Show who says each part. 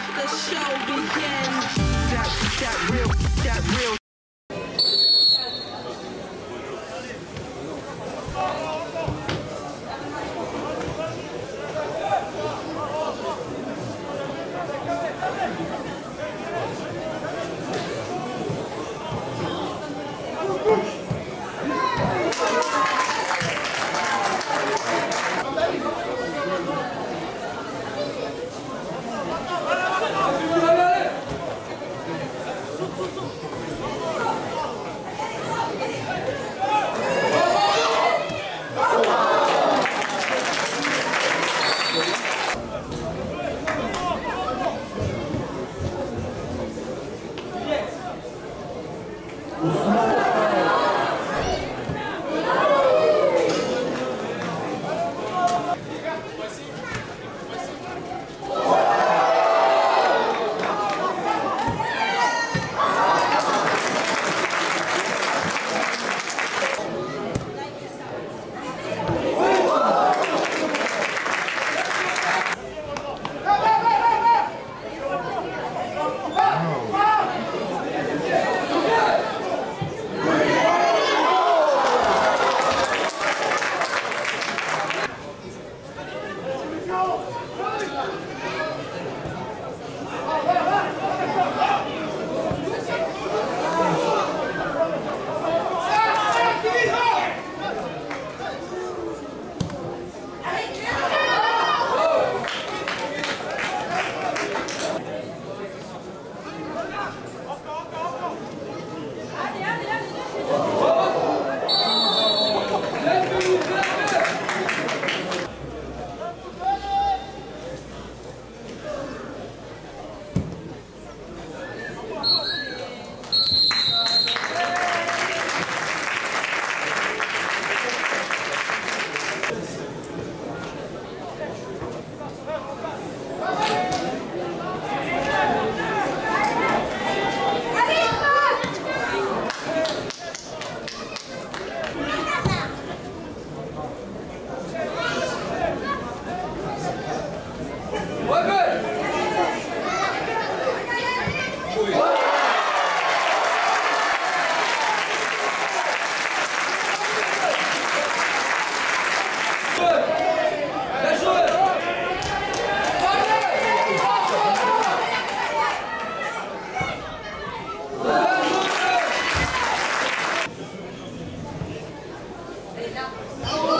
Speaker 1: let the show begin.
Speaker 2: That, that real, that real 坐坐坐。Yeah.